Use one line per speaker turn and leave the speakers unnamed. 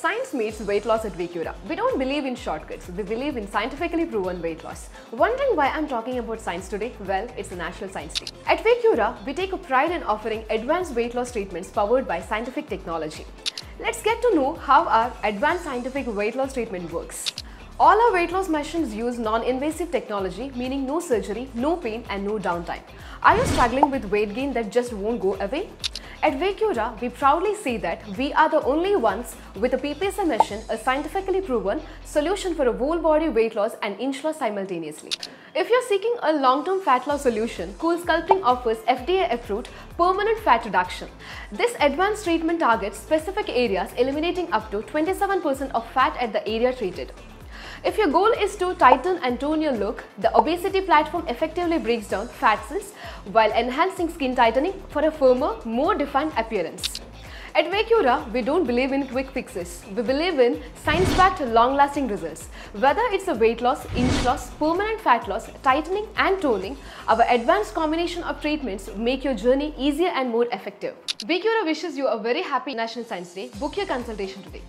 Science meets weight loss at VeCura. We don't believe in shortcuts, we believe in scientifically proven weight loss. Wondering why I'm talking about science today? Well, it's a National Science Day. At VeCura, we take a pride in offering advanced weight loss treatments powered by scientific technology. Let's get to know how our advanced scientific weight loss treatment works. All our weight loss machines use non-invasive technology, meaning no surgery, no pain and no downtime. Are you struggling with weight gain that just won't go away? At VeCura, we proudly say that we are the only ones with a PPSA machine, a scientifically proven solution for a whole body weight loss and inch loss simultaneously. If you're seeking a long-term fat loss solution, Cool Sculpting offers FDA-approved permanent fat reduction. This advanced treatment targets specific areas, eliminating up to 27% of fat at the area treated. If your goal is to tighten and tone your look, the obesity platform effectively breaks down fat cells while enhancing skin tightening for a firmer, more defined appearance. At VeCura, we don't believe in quick fixes. We believe in science-backed, long-lasting results. Whether it's a weight loss, inch loss, permanent fat loss, tightening and toning, our advanced combination of treatments make your journey easier and more effective. VeCura wishes you a very happy National Science Day. Book your consultation today.